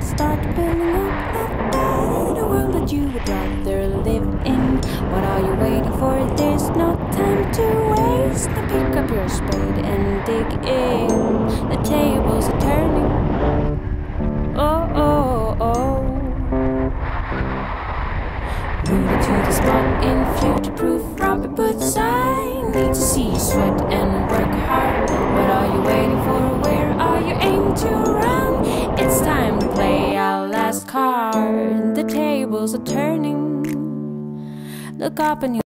start building up that better world that you would rather live in. What are you waiting for? There's no time to waste. Now pick up your spade and dig in. The tables are turning. Oh, oh, oh. Rooted to the spot in future-proof Robert Boots. I need to see sweat and work hard. Last card. The tables are turning. Look up and you.